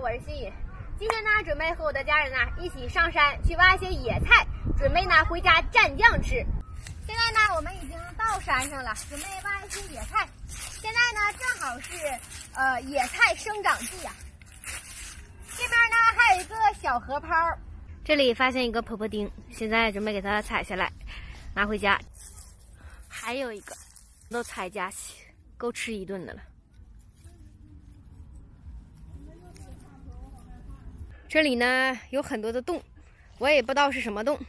我是心雨。今天呢，准备和我的家人呢一起上山去挖一些野菜，准备呢回家蘸酱吃。现在呢，我们已经到山上了，准备挖一些野菜。现在呢，正好是呃野菜生长季呀。这边呢还有一个小河泡，这里发现一个婆婆丁，现在准备给它采下来，拿回家。还有一个，都采家够吃一顿的了。这里呢有很多的洞，我也不知道是什么洞。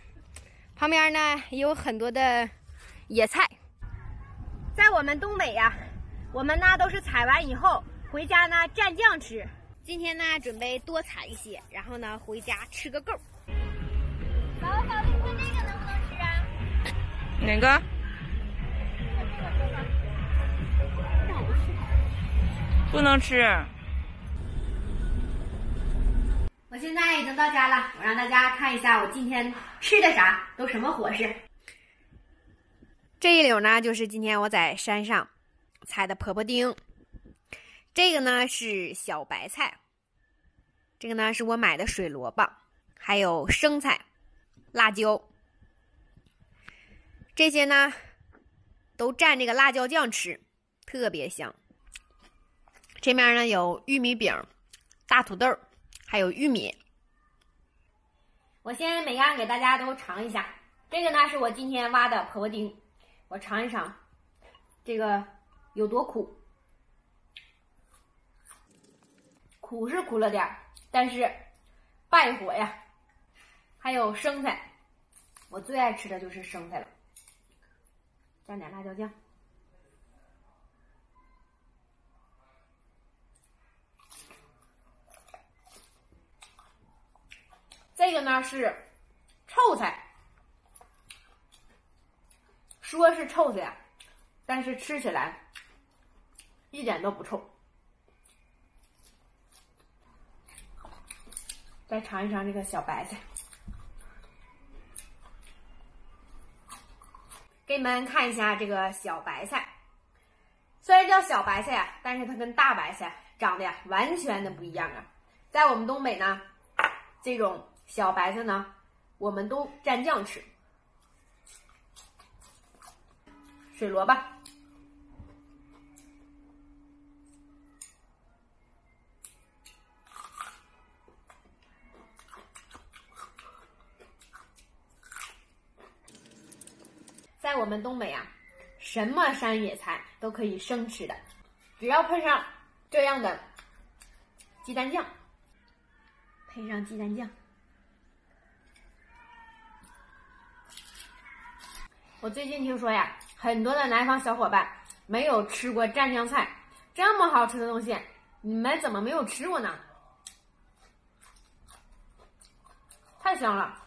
旁边呢也有很多的野菜。在我们东北呀，我们呢都是采完以后回家呢蘸酱吃。今天呢准备多采一些，然后呢回家吃个够。宝宝，宝，你看这个能不能吃啊？哪个？不能吃。我现在已经到家了，我让大家看一下我今天吃的啥，都什么伙食。这一绺呢，就是今天我在山上采的婆婆丁。这个呢是小白菜，这个呢是我买的水萝卜，还有生菜、辣椒。这些呢都蘸这个辣椒酱吃，特别香。这面呢有玉米饼、大土豆。还有玉米，我先每样给大家都尝一下。这个呢是我今天挖的婆婆丁，我尝一尝，这个有多苦？苦是苦了点儿，但是败火呀。还有生菜，我最爱吃的就是生菜了，蘸点辣椒酱。这个呢是臭菜，说是臭菜，但是吃起来一点都不臭。再尝一尝这个小白菜，给你们看一下这个小白菜。虽然叫小白菜啊，但是它跟大白菜长得呀完全的不一样啊。在我们东北呢，这种。小白菜呢，我们都蘸酱吃。水萝卜，在我们东北啊，什么山野菜都可以生吃的，只要配上这样的鸡蛋酱，配上鸡蛋酱。我最近听说呀，很多的南方小伙伴没有吃过蘸酱菜，这么好吃的东西，你们怎么没有吃过呢？太香了！